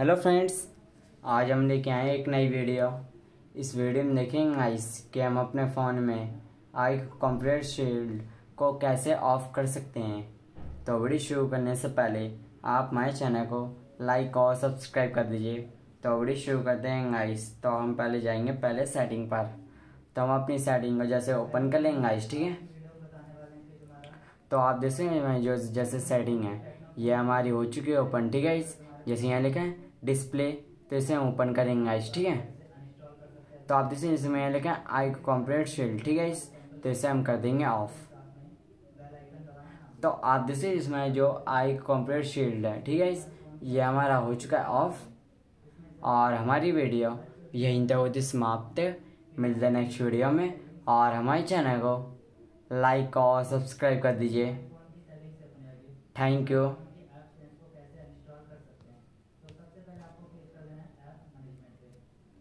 Hello friends, आज हम लेके आए एक नई वीडियो। इस वीडियो में देखेंगे आइस कि हम अपने फ़ोन में आई कंप्यूटर शील्ड को कैसे ऑफ़ कर सकते हैं। तो वीडियो शुरू करने से पहले आप हमारे चैनल को लाइक और सब्सक्राइब कर दीजिए। तो वीडियो शुरू करते हैं आइस तो हम पहले जाएँगे पहले सेटिंग पर। तो हम अपनी सेटिंग को जैसे ओपन कर लेंगे आइस ठीक है? तो आप देखेंगे जो जैसे सेटिंग है, ये हमारी हो चुकी है ओपन ठीक है जैसे यहाँ लिखा है डिस्प्ले तो इसे हम ओपन करेंगे गाइस ठीक है? तो आप जैसे इसमें लिखा आई कॉम्प्रेट शील्ड ठीक है इस? तो इसे हम कर देंगे ऑफ़ तो आप जैसे इसमें जो आई कॉम्प्रेट शील्ड है, ठीक है इस? ये हमारा हो चुका है ऑफ़ और हमारी वीडियो यहीं तक होती समाप्त. मिलते हैं नेक्स्ट वीडियो में. और हमारे चैनल को लाइक और सब्सक्राइब कर दीजिए. Thank you